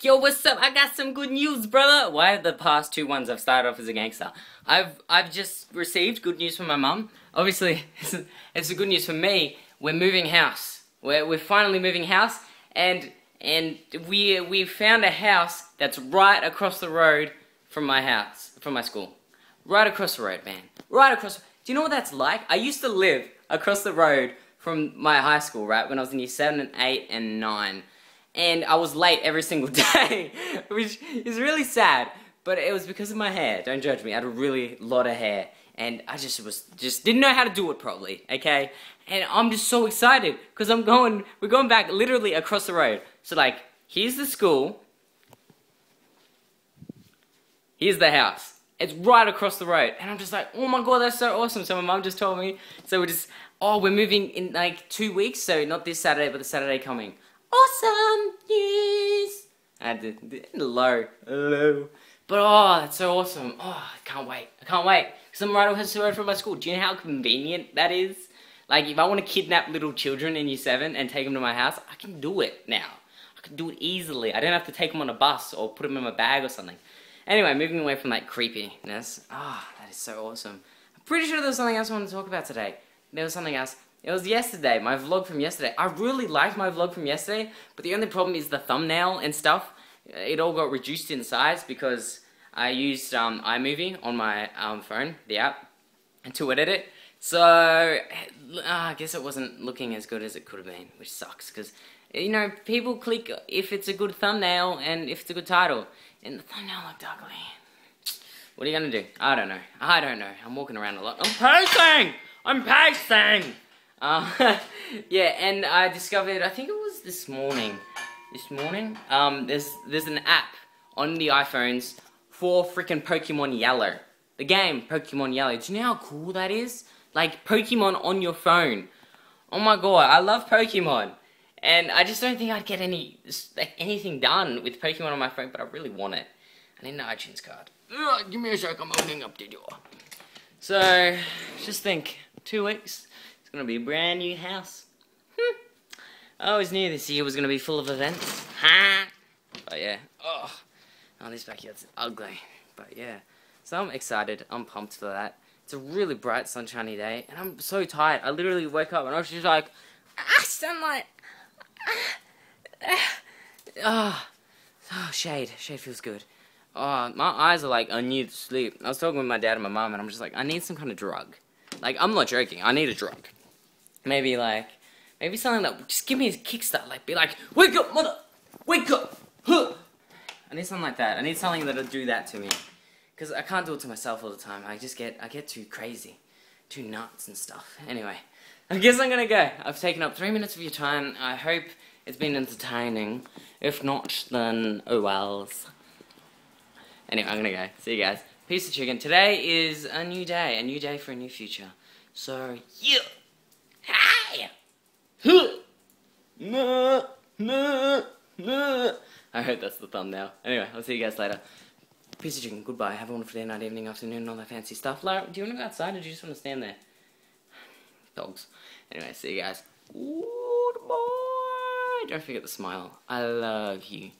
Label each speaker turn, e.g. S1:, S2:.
S1: Yo, what's up? I got some good news, brother. Why the past two ones I've started off as a gangster? I've I've just received good news from my mum. Obviously, it's, it's good news for me. We're moving house. We're we're finally moving house, and and we we found a house that's right across the road from my house, from my school. Right across the road, man. Right across. Do you know what that's like? I used to live across the road from my high school, right, when I was in year 7 and 8 and 9. And I was late every single day, which is really sad. But it was because of my hair. Don't judge me. I had a really lot of hair. And I just was, just didn't know how to do it properly, okay? And I'm just so excited because I'm going, we're going back literally across the road. So like, here's the school. Here's the house. It's right across the road. And I'm just like, oh my god, that's so awesome. So my mom just told me. So we're just, oh, we're moving in like two weeks. So not this Saturday, but the Saturday coming. Awesome news. I had to, hello, hello. But oh, that's so awesome. Oh, I can't wait. I can't wait. Because I'm right across the road from my school. Do you know how convenient that is? Like, if I want to kidnap little children in year 7 and take them to my house, I can do it now. I can do it easily. I don't have to take them on a bus or put them in my bag or something. Anyway, moving away from that creepiness. Ah, oh, that is so awesome. I'm pretty sure there was something else I wanted to talk about today. There was something else. It was yesterday, my vlog from yesterday. I really liked my vlog from yesterday, but the only problem is the thumbnail and stuff. It all got reduced in size because I used um, iMovie on my um, phone, the app, to edit it. So, uh, I guess it wasn't looking as good as it could have been, which sucks because, you know, people click if it's a good thumbnail and if it's a good title and the thumbnail looked ugly. What are you gonna do? I don't know. I don't know. I'm walking around a lot. I'm pacing! I'm pacing! Uh, yeah, and I discovered, I think it was this morning, this morning, um, there's, there's an app on the iPhones for freaking Pokemon Yellow. The game, Pokemon Yellow. Do you know how cool that is? Like, Pokemon on your phone. Oh my god, I love Pokemon. And I just don't think I'd get any like, anything done with Pokemon on my phone, but I really want it. I need an iTunes card. Ugh, give me a sec, I'm opening up the door. So, just think, two weeks, it's gonna be a brand new house. Hmm. I always knew this year was gonna be full of events. Ha! But yeah, oh, oh this backyard's ugly. But yeah, so I'm excited, I'm pumped for that. It's a really bright, sunshiny day, and I'm so tired. I literally woke up and I was just like, ah, sunlight, oh, oh, shade. Shade feels good. Oh, my eyes are like, I need sleep. I was talking with my dad and my mom, and I'm just like, I need some kind of drug. Like, I'm not joking. I need a drug. Maybe, like, maybe something that just give me a kickstart. Like, be like, wake up, mother! Wake up! Huh! I need something like that. I need something that'll do that to me. Because I can't do it to myself all the time. I just get, I get too crazy. Too nuts and stuff. Anyway. I guess I'm gonna go. I've taken up three minutes of your time. I hope it's been entertaining. If not, then oh wells. Anyway, I'm gonna go. See you guys. Piece of chicken. Today is a new day. A new day for a new future. So, yeah. Hi! No, no. I hope that's the thumbnail. Anyway, I'll see you guys later. Piece of chicken. Goodbye. Have a wonderful day, night, evening, afternoon, and all that fancy stuff. Lara, do you want to go outside or do you just want to stand there? dogs. Anyway, see you guys. Goodbye. Don't forget the smile. I love you.